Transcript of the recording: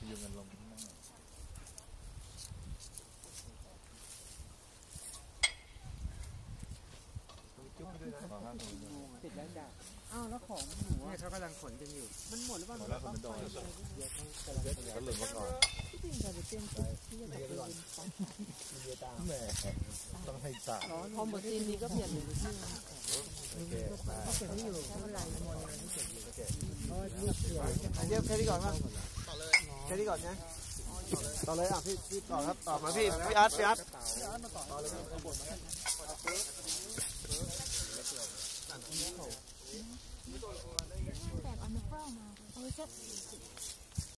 ยๆพยุงกันลงมานั่งหน่อยขอห้าคนหน่อยติดแล้วจ้ะอ้าวแล้วของหนูเนี่ยเขากำลังขนกันอยู่ มันหมดหรือเปล่าหมดแล้วคนเป็นดอยเดี๋ยวเขากำลังก็หล่นมาก่อนที่จริงจะไปเต้นที่ที่จะไปเป็นของแหมต้องให้ตาพอหมดซีนนี้ก็เปลี่ยนเป็นที่โอเคเขาเก็บไม่อยู่ไม่เป็นไรมนต์อะไรที่เก็บอยู่ก็เก็บอันเดียวแค่นี้ก่อนมั้ง ค่นี้ก่อนนะต่อเลยอะพี่พี่ต่อครับต่อมาพี่พี่อาร์ตพี่อาร์ตแบบเอาเนื้เปล่ามาเอาไว้เช็ด